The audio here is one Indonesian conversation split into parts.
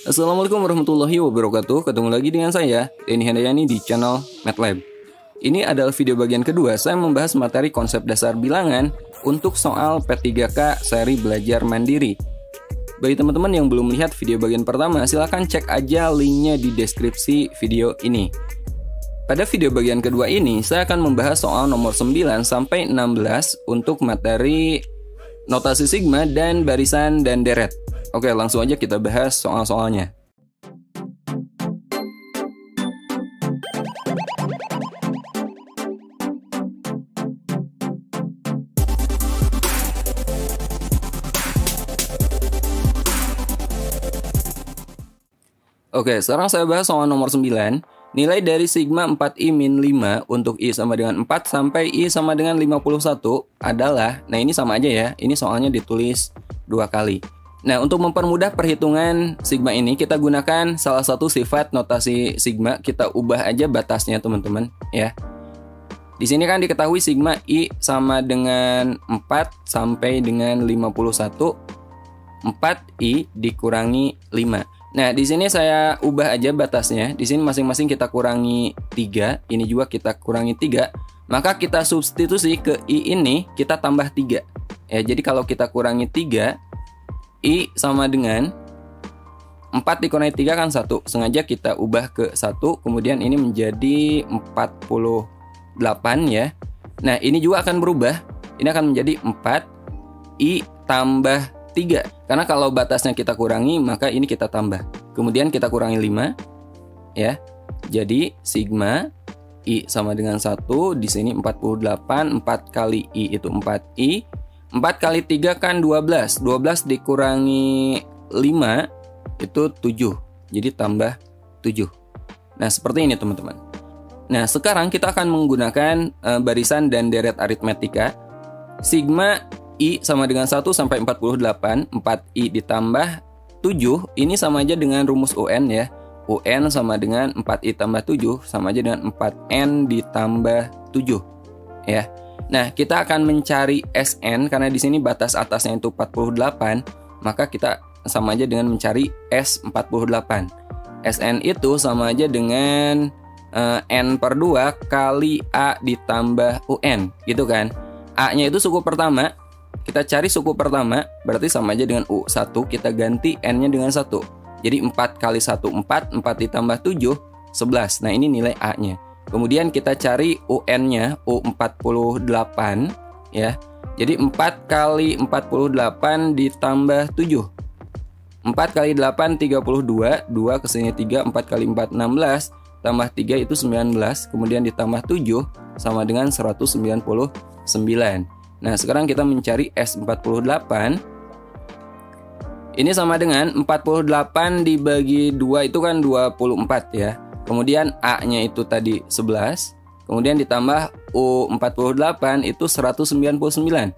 Assalamualaikum warahmatullahi wabarakatuh. Ketemu lagi dengan saya, Denny Handayani di channel MATLAB. Ini adalah video bagian kedua Saya membahas materi konsep dasar bilangan Untuk soal P3K seri belajar mandiri. Bagi teman-teman yang belum melihat video bagian pertama Silahkan cek aja linknya di deskripsi video ini. Pada video bagian kedua ini, saya akan membahas soal nomor 9 sampai 16 untuk materi notasi sigma dan barisan dan deret. Oke, langsung aja kita bahas soal-soalnya. Oke, sekarang saya bahas soal nomor 9. Nilai dari sigma 4i min 5 untuk i sama dengan 4 sampai i sama dengan 51 adalah, nah ini sama aja ya, ini soalnya ditulis dua kali. Nah, untuk mempermudah perhitungan sigma ini, kita gunakan salah satu sifat notasi sigma. Kita ubah aja batasnya, teman-teman, ya. Di sini kan diketahui sigma i sama dengan 4 sampai dengan 51. 4i dikurangi 5. Nah, di sini saya ubah aja batasnya. Di sini masing-masing kita kurangi 3, ini juga kita kurangi 3. Maka kita substitusi ke i ini, kita tambah 3. Ya, jadi kalau kita kurangi 3, I sama dengan 4 dikurangi 3 kan 1 Sengaja kita ubah ke 1 Kemudian ini menjadi 48 ya. Nah ini juga akan berubah. Ini akan menjadi 4 I tambah 3 Karena kalau batasnya kita kurangi Maka ini kita tambah. Kemudian kita kurangi 5 Ya. Jadi sigma I sama dengan 1 Di sini 48 4 kali I itu 4I 4 kali 3 kan 12 12 dikurangi 5 itu 7 Jadi tambah 7 Nah seperti ini teman-teman. Nah sekarang kita akan menggunakan uh, barisan dan deret aritmetika. Sigma I sama dengan 1 sampai 48 4I ditambah 7 Ini sama aja dengan rumus UN ya. UN sama dengan 4I tambah 7 Sama aja dengan 4N ditambah 7 Ya Nah, kita akan mencari SN karena di sini batas atasnya itu 48, maka kita sama aja dengan mencari S48. SN itu sama aja dengan uh, N per 2 kali A ditambah UN, gitu kan. A-nya itu suku pertama, kita cari suku pertama, berarti sama aja dengan U1, kita ganti N-nya dengan 1. Jadi 4 kali 1, 4, 4 ditambah 7, 11. Nah, ini nilai A-nya. Kemudian kita cari UN-nya U48 ya. Jadi 4 kali 48 ditambah 7. 4 kali 8 32, 2 ke sini 3, 4 kali 4 16, tambah 3 itu 19, kemudian ditambah 7 sama dengan 199. Nah, sekarang kita mencari S48. Ini sama dengan 48 dibagi 2 itu kan 24 ya. Kemudian A-nya itu tadi 11. Kemudian ditambah U48 itu 199.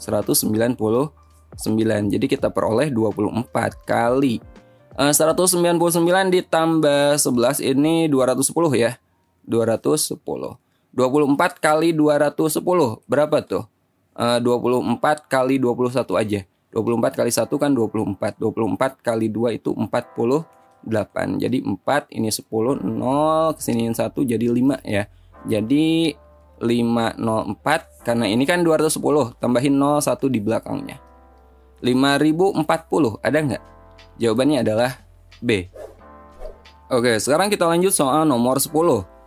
199. Jadi kita peroleh 24 kali. Uh, 199 ditambah 11 ini 210 ya. 210. 24 kali 210 berapa tuh? Uh, 24 kali 21 aja. 24 kali 1 kan 24. 24 kali 2 itu 40 8 jadi 4 ini 10 0 ke sini 1 jadi 5 ya. Jadi 504 karena ini kan 210 tambahin 0 1 di belakangnya. 5040 ada nggak? Jawabannya adalah B. Oke sekarang kita lanjut soal nomor 10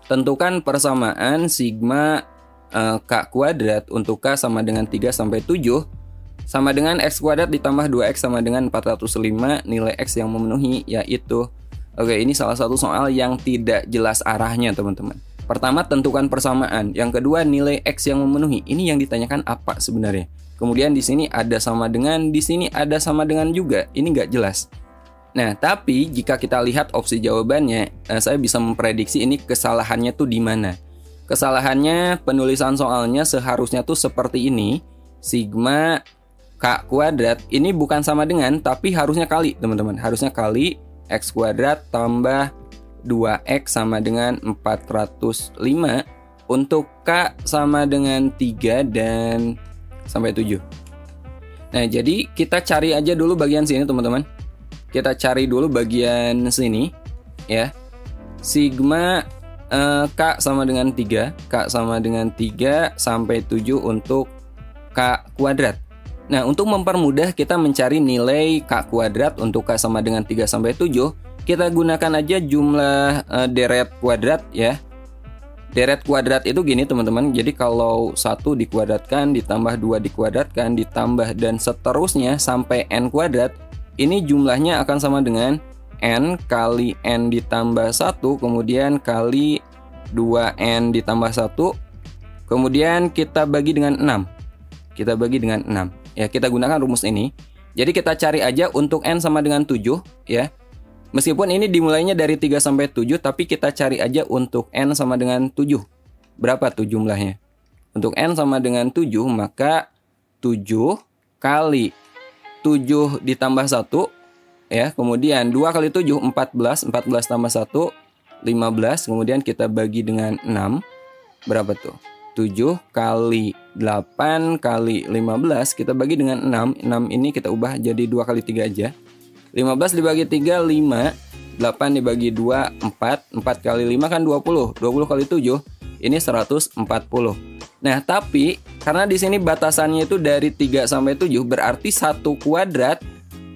tentukan persamaan sigma uh, K kuadrat untuk K sama dengan 3 sampai 7 sama dengan x kuadrat ditambah 2x sama dengan 405 nilai x yang memenuhi yaitu Oke ini salah satu soal yang tidak jelas arahnya teman-teman. Pertama tentukan persamaan. Yang kedua nilai x yang memenuhi. Ini yang ditanyakan apa sebenarnya? Kemudian di sini ada sama dengan Di sini ada sama dengan juga. Ini nggak jelas. Nah, tapi jika kita lihat opsi jawabannya, eh, saya bisa memprediksi ini kesalahannya tuh di mana. Kesalahannya penulisan soalnya seharusnya tuh seperti ini. Sigma K kuadrat ini bukan sama dengan tapi harusnya kali teman-teman harusnya kali X kuadrat tambah 2X sama dengan 405 untuk K sama dengan 3 dan sampai 7 Nah jadi kita cari aja dulu bagian sini teman-teman kita cari dulu bagian sini ya. Sigma uh, K sama dengan 3, K sama dengan 3 sampai 7 untuk K kuadrat. Nah, untuk mempermudah kita mencari nilai K kuadrat untuk K sama dengan 3 sampai 7, kita gunakan aja jumlah uh, deret kuadrat ya. Deret kuadrat itu gini teman-teman. Jadi kalau satu dikuadratkan ditambah dua dikuadratkan ditambah dan seterusnya sampai n kuadrat, ini jumlahnya akan sama dengan n kali n ditambah 1 kemudian kali 2n ditambah 1 kemudian kita bagi dengan 6 kita bagi dengan 6 ya kita gunakan rumus ini. Jadi kita cari aja untuk n sama dengan 7 ya. Meskipun ini dimulainya dari 3 sampai 7 tapi kita cari aja untuk n sama dengan 7 berapa tuh jumlahnya? Untuk n sama dengan 7 maka 7 kali 7 ditambah 1 ya. Kemudian 2 kali 7 14 14 tambah 1 15 kemudian kita bagi dengan 6 berapa tuh 7 kali 8 kali 15 kita bagi dengan 6 6 ini kita ubah jadi 2 kali 3 aja. 15 dibagi 3 5 8 dibagi 2 4 4 kali 5 kan 20 20 kali 7 ini 140 Nah, tapi karena di sini batasannya itu dari 3 sampai 7 berarti satu kuadrat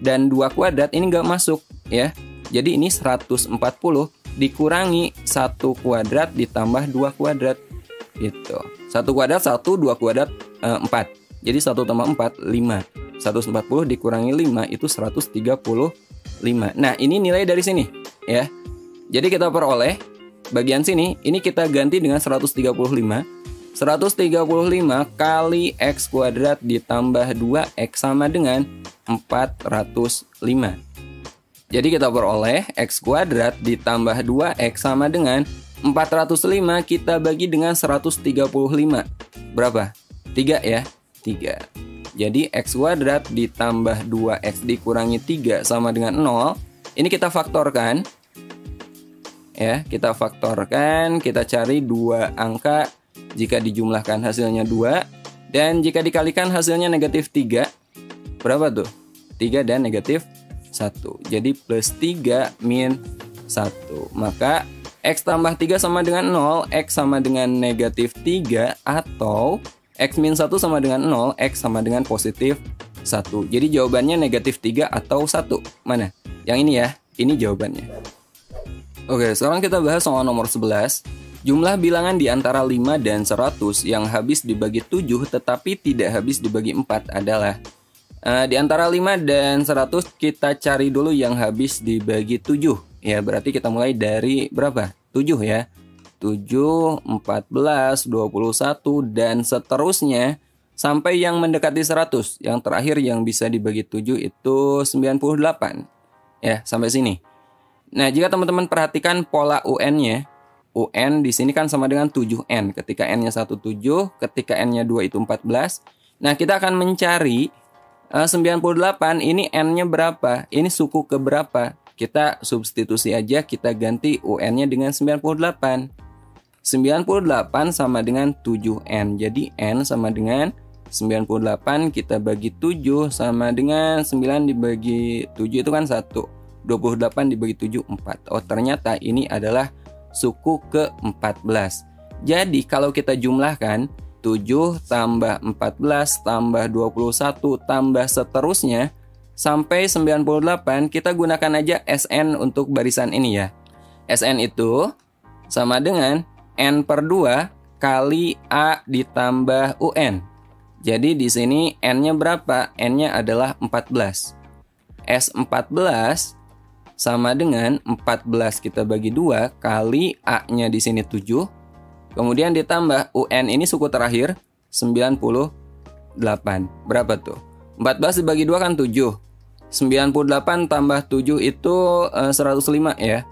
dan 2 kuadrat ini nggak masuk ya. Jadi ini 140 dikurangi 1 kuadrat ditambah 2 kuadrat gitu. 1 kuadrat 1, 2 kuadrat eh, 4. Jadi 1 tambah 4 5. 140 dikurangi 5 itu 135. Nah, ini nilai dari sini ya. Jadi kita peroleh bagian sini ini kita ganti dengan 135 135 kali X kuadrat ditambah 2X sama dengan 405 Jadi kita peroleh X kuadrat ditambah 2X sama dengan 405 kita bagi dengan 135 Berapa? 3 ya? 3 Jadi X kuadrat ditambah 2X dikurangi 3 sama dengan 0 Ini kita faktorkan. Ya, kita faktorkan, kita cari dua angka jika dijumlahkan hasilnya 2 dan jika dikalikan hasilnya negatif 3 berapa tuh? 3 dan negatif 1 jadi plus 3 min 1 maka X tambah 3 sama dengan 0 X sama dengan negatif 3 atau X min 1 sama dengan 0 X sama dengan positif 1 jadi jawabannya negatif 3 atau 1 mana? yang ini ya ini jawabannya. Oke sekarang kita bahas soal nomor 11 Jumlah bilangan di antara 5 dan 100 yang habis dibagi 7 tetapi tidak habis dibagi 4 adalah uh, Di antara 5 dan 100 kita cari dulu yang habis dibagi 7 Ya berarti kita mulai dari berapa? 7 ya 7, 14, 21 dan seterusnya Sampai yang mendekati 100 Yang terakhir yang bisa dibagi 7 itu 98 Ya sampai sini Nah jika teman-teman perhatikan pola UN-nya UN di sini kan sama dengan 7N. Ketika N-nya 1 7, ketika N-nya 2 itu 14. Nah, kita akan mencari uh, 98 ini N-nya berapa? Ini suku ke berapa? Kita substitusi aja, kita ganti UN-nya dengan 98. 98 sama dengan 7N. Jadi N sama dengan 98 kita bagi 7 sama dengan 9 dibagi 7 itu kan 1. 28 dibagi 7 4. Oh, ternyata ini adalah suku ke-14. Jadi kalau kita jumlahkan 7 tambah 14 tambah 21 tambah seterusnya sampai 98 kita gunakan aja SN untuk barisan ini ya. SN itu sama dengan N per 2 kali A ditambah UN. Jadi di sini N-nya berapa? N-nya adalah 14. S14 sama dengan 14 kita bagi 2 kali A-nya di sini 7. Kemudian ditambah UN ini suku terakhir 98. Berapa tuh? 14 dibagi 2 kan 7. 98 tambah 7 itu uh, eh, 105 ya.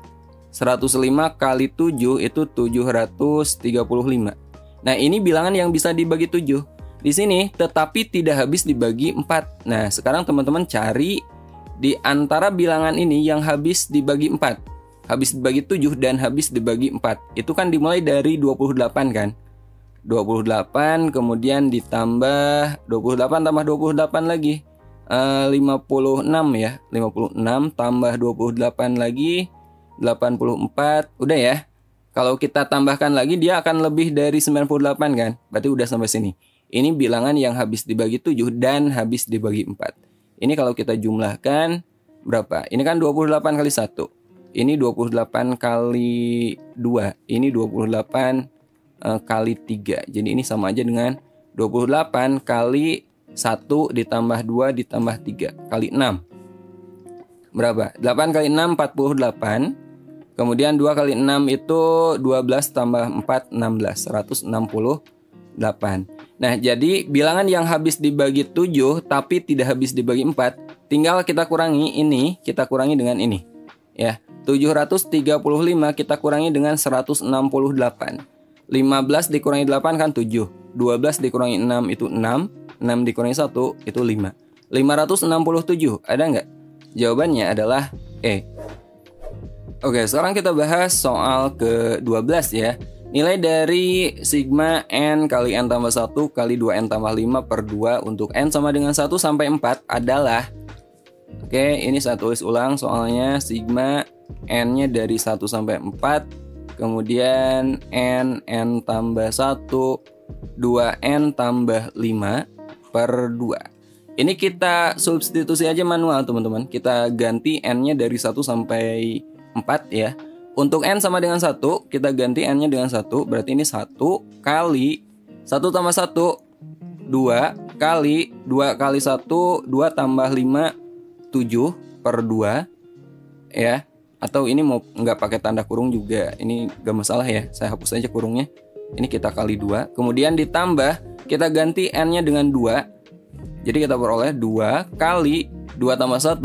105 kali 7 itu 735. Nah, ini bilangan yang bisa dibagi 7. Di sini tetapi tidak habis dibagi 4. Nah, sekarang teman-teman cari di antara bilangan ini yang habis dibagi 4 habis dibagi 7 dan habis dibagi 4 itu kan dimulai dari 28 kan 28 kemudian ditambah 28 tambah 28 lagi uh, 56 ya 56 tambah 28 lagi 84 udah ya kalau kita tambahkan lagi dia akan lebih dari 98 kan? Berarti udah sampai sini. Ini bilangan yang habis dibagi 7 dan habis dibagi 4 ini kalau kita jumlahkan berapa? Ini kan 28 kali 1 ini 28 kali 2 ini 28 uh, kali 3 jadi ini sama aja dengan 28 kali 1 ditambah 2 ditambah 3 kali 6. Berapa? 8 kali 6 48. Kemudian 2 kali 6 itu 12 tambah 4 16 168. Nah, jadi bilangan yang habis dibagi 7 tapi tidak habis dibagi 4, tinggal kita kurangi ini, kita kurangi dengan ini. Ya, 735 kita kurangi dengan 168. 15 dikurangi 8 kan 7. 12 dikurangi 6 itu 6. 6 dikurangi 1 itu 5. 567 ada nggak? Jawabannya adalah E. Oke, sekarang kita bahas soal ke-12 ya. Nilai dari sigma n kali n tambah 1 kali 2n tambah 5 per 2 untuk n sama dengan 1 sampai 4 adalah Oke, ini saya tulis ulang soalnya sigma n-nya dari 1 sampai 4 kemudian n n tambah 1 2n tambah 5 per 2. Ini kita substitusi aja manual teman-teman. Kita ganti n-nya dari 1 sampai 4 ya. Untuk n sama dengan 1, kita ganti n-nya dengan 1. Berarti ini 1 kali 1 tambah 1 2 kali 2 kali 1 2 tambah 5 7 per 2 ya atau ini mau nggak pakai tanda kurung juga ini gak masalah ya saya hapus aja kurungnya ini kita kali 2 kemudian ditambah kita ganti n-nya dengan 2. Jadi kita peroleh 2 kali 2 tambah 1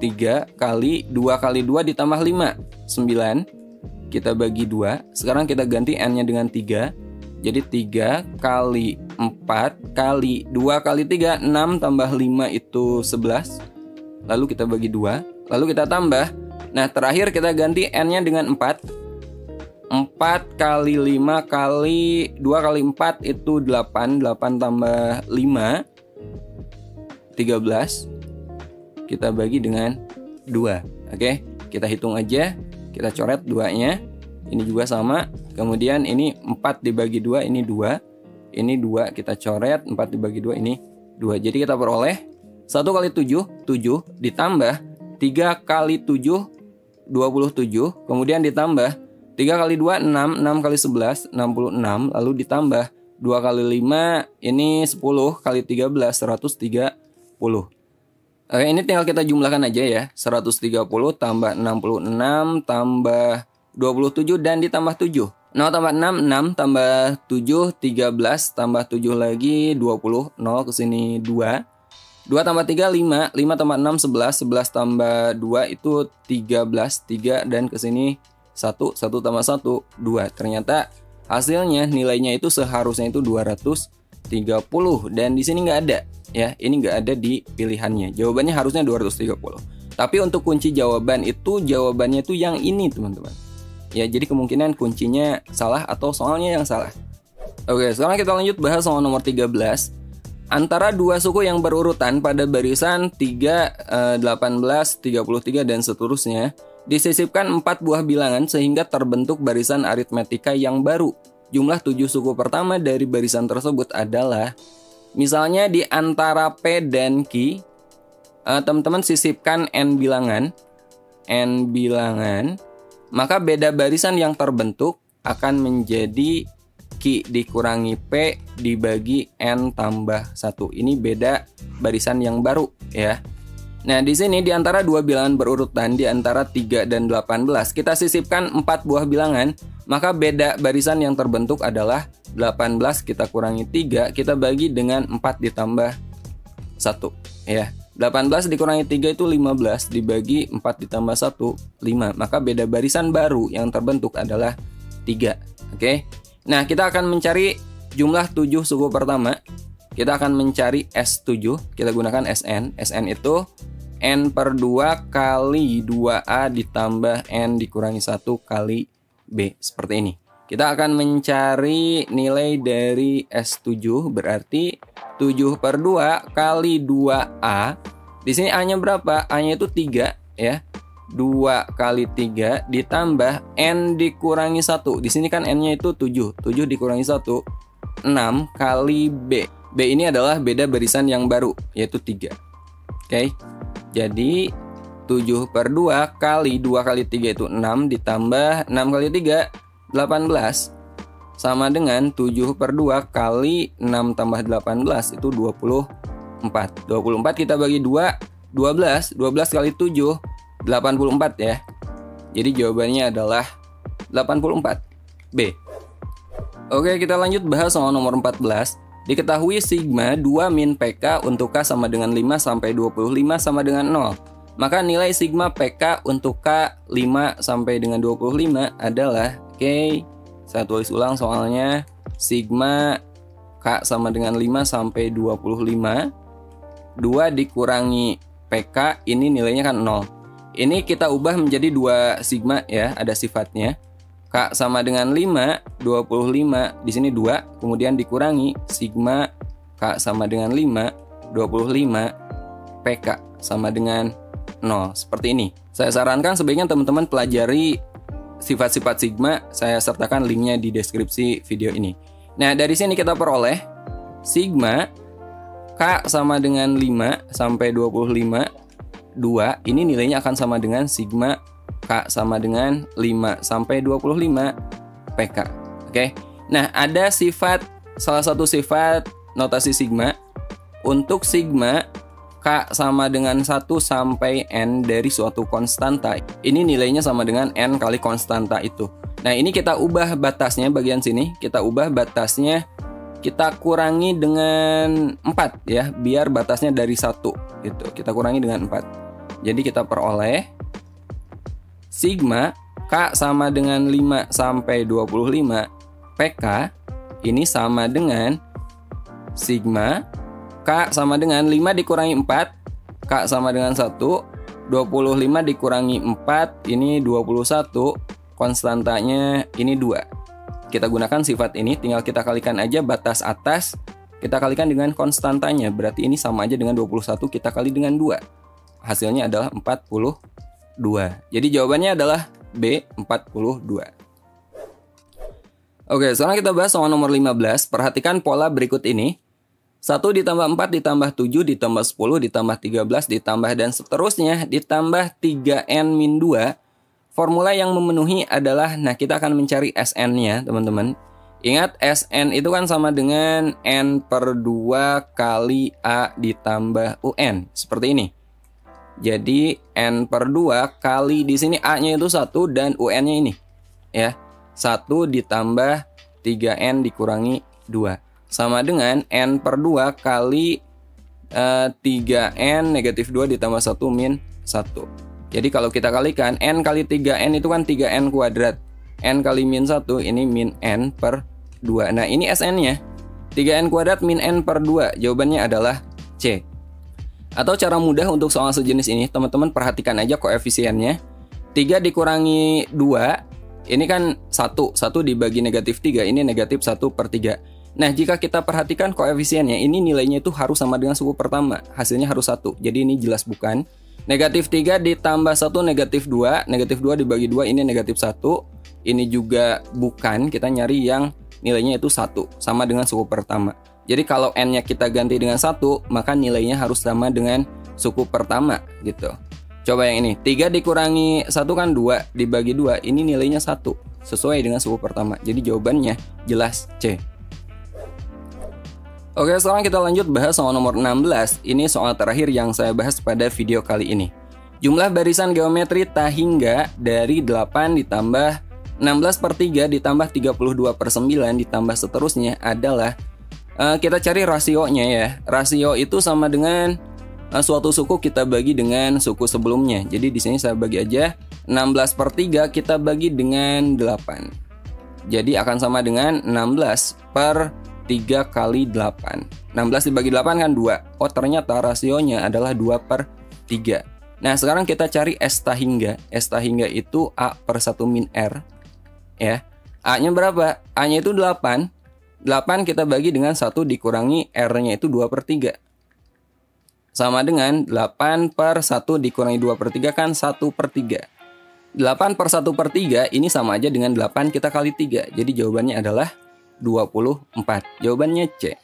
3 kali 2 kali 2 ditambah 5 9 kita bagi 2 sekarang kita ganti n-nya dengan 3 jadi 3 kali 4 kali 2 kali 3 6 tambah 5 itu 11 lalu kita bagi 2 lalu kita tambah. Nah terakhir kita ganti n-nya dengan 4 4 kali 5 kali 2 kali 4 itu 8 8 tambah 5 13 Kita bagi dengan 2 Oke? Kita hitung aja Kita coret 2 nya Ini juga sama. Kemudian ini 4 dibagi 2 ini 2 Ini 2 kita coret. 4 dibagi 2 ini 2 Jadi kita peroleh 1 kali 7 7 ditambah 3 kali 7 27 Kemudian ditambah 3 kali 2 6, 6 kali 11 66 lalu ditambah 2 kali 5 ini 10 kali 13 130. Oke, ini tinggal kita jumlahkan aja ya. 130 tambah 66 tambah 27 dan ditambah 7. 0 tambah 6, 6 tambah 7, 13 tambah 7 lagi 20, 0 ke sini 2. 2 tambah 3, 5, 5 tambah 6, 11, 11 tambah 2 itu 13, 3 dan ke sini satu satu tambah satu dua. Ternyata hasilnya nilainya itu seharusnya itu 230 dan di sini nggak ada ya. Ini nggak ada di pilihannya. Jawabannya harusnya 230 tapi untuk kunci jawaban itu jawabannya itu yang ini teman-teman. Ya jadi kemungkinan kuncinya salah atau soalnya yang salah. Oke sekarang kita lanjut bahas soal nomor 13 antara dua suku yang berurutan pada barisan 3, 18, 33 dan seterusnya Disisipkan empat buah bilangan sehingga terbentuk barisan aritmetika yang baru. Jumlah tujuh suku pertama dari barisan tersebut adalah Misalnya di antara P dan Q uh, Teman-teman sisipkan N bilangan N bilangan Maka beda barisan yang terbentuk akan menjadi Q dikurangi P dibagi N tambah 1 Ini beda barisan yang baru ya Nah, di sini di antara dua bilangan berurutan di antara 3 dan 18, kita sisipkan 4 buah bilangan, maka beda barisan yang terbentuk adalah 18 kita kurangi 3, kita bagi dengan 4 ditambah 1, ya. 18 dikurangi 3 itu 15, dibagi 4 ditambah 1, 5. Maka beda barisan baru yang terbentuk adalah 3. Oke. Nah, kita akan mencari jumlah 7 suku pertama. Kita akan mencari S7, kita gunakan SN. SN itu N per 2 kali 2A ditambah N dikurangi 1 kali B. Seperti ini. Kita akan mencari nilai dari S7 berarti 7 per 2 kali 2A. Di sini A-nya berapa? A-nya itu 3 ya. 2 kali 3 ditambah N dikurangi 1. Di sini kan N-nya itu 7. 7 dikurangi 1. 6 kali B. B ini adalah beda barisan yang baru, yaitu 3. Oke. Jadi 7 per 2 kali 2 kali 3 itu 6 ditambah 6 kali 3 18 sama dengan 7 per 2 kali 6 tambah 18 itu 24 24 kita bagi 2 12 12 kali 7 84 ya. Jadi jawabannya adalah 84 B. Oke kita lanjut bahas soal nomor 14 Diketahui sigma 2 min PK untuk K sama dengan 5 sampai 25 sama dengan 0 maka nilai sigma PK untuk K 5 sampai dengan 25 adalah Oke, okay, saya tulis ulang soalnya sigma K sama dengan 5 sampai 25 2 dikurangi PK ini nilainya kan 0 ini kita ubah menjadi dua sigma ya ada sifatnya K sama dengan 5 25 di sini 2 kemudian dikurangi sigma K sama dengan 5 25 PK sama dengan 0 seperti ini. Saya sarankan sebaiknya teman-teman pelajari sifat-sifat sigma, saya sertakan linknya di deskripsi video ini. Nah, dari sini kita peroleh sigma K sama dengan 5 sampai 25 2 ini nilainya akan sama dengan sigma K sama dengan 5 sampai 25 PK. Oke. Nah, ada sifat salah satu sifat notasi sigma untuk sigma K sama dengan 1 sampai N dari suatu konstanta. Ini nilainya sama dengan N kali konstanta itu. Nah ini kita ubah batasnya bagian sini. Kita ubah batasnya kita kurangi dengan 4 ya. Biar batasnya dari 1 gitu. Kita kurangi dengan 4. Jadi kita peroleh sigma K sama dengan 5 sampai 25 PK ini sama dengan sigma K sama dengan 5 dikurangi 4 K sama dengan 1 25 dikurangi 4 Ini 21 Konstantanya ini 2 Kita gunakan sifat ini Tinggal kita kalikan aja batas atas Kita kalikan dengan konstantanya Berarti ini sama aja dengan 21 Kita kali dengan 2 Hasilnya adalah 42 Jadi jawabannya adalah B 42 Oke, sekarang kita bahas soal nomor 15. Perhatikan pola berikut ini. 1 ditambah 4 ditambah 7 ditambah 10 ditambah 13 ditambah dan seterusnya ditambah 3n min 2 formula yang memenuhi adalah nah kita akan mencari SN-nya teman-teman. Ingat SN itu kan sama dengan N per 2 kali A ditambah UN seperti ini jadi N per 2 kali di sini A-nya itu 1 dan UN-nya ini ya 1 ditambah 3N dikurangi 2 sama dengan N per 2 kali uh, eh, 3N negatif 2 ditambah 1 min 1. Jadi kalau kita kalikan N kali 3N itu kan 3N kuadrat. N kali min 1 ini min N per 2. Nah ini SN-nya. 3N kuadrat min N per 2. Jawabannya adalah C. Atau cara mudah untuk soal sejenis ini, teman-teman perhatikan aja koefisiennya. 3 dikurangi 2, ini kan 1. 1 dibagi negatif 3, ini negatif 1 per 3. Nah, jika kita perhatikan koefisiennya, ini nilainya itu harus sama dengan suku pertama. Hasilnya harus satu. Jadi ini jelas bukan. Negatif 3 ditambah 1 negatif 2. Negatif 2 dibagi 2 ini negatif 1. Ini juga bukan. Kita nyari yang nilainya itu satu Sama dengan suku pertama. Jadi kalau n-nya kita ganti dengan satu maka nilainya harus sama dengan suku pertama gitu. Coba yang ini. 3 dikurangi 1 kan 2 dibagi 2. Ini nilainya satu Sesuai dengan suku pertama. Jadi jawabannya jelas C. Oke, sekarang kita lanjut bahas soal nomor 16. Ini soal terakhir yang saya bahas pada video kali ini. Jumlah barisan geometri tak hingga dari 8 ditambah 16 per 3 ditambah 32 per 9 ditambah seterusnya adalah uh, kita cari rasionya ya. Rasio itu sama dengan uh, suatu suku kita bagi dengan suku sebelumnya. Jadi di sini saya bagi aja 16 per 3 kita bagi dengan 8. Jadi akan sama dengan 16 per 3 kali 8 16 dibagi 8 kan 2 Oh ternyata rasionya adalah 2 per 3 Nah sekarang kita cari S hingga S hingga itu A per 1 min R Ya A nya berapa? A nya itu 8 8 kita bagi dengan 1 dikurangi R-nya itu 2 per 3. Sama dengan 8 per 1 dikurangi 2 per 3 kan 1 per 3. 8 per 1 per 3 ini sama aja dengan 8 kita kali 3. Jadi jawabannya adalah 24. Jawabannya C.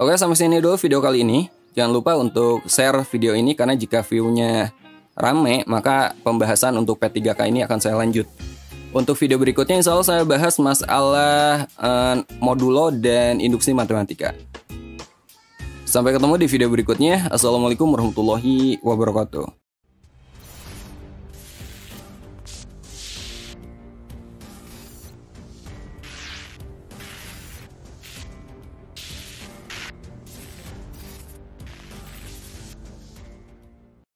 Oke, sampai sini dulu video kali ini. Jangan lupa untuk share video ini karena jika view-nya rame, maka pembahasan untuk P3K ini akan saya lanjut. Untuk video berikutnya insya Allah saya bahas masalah uh, modulo dan induksi matematika. Sampai ketemu di video berikutnya. Assalamualaikum warahmatullahi wabarakatuh.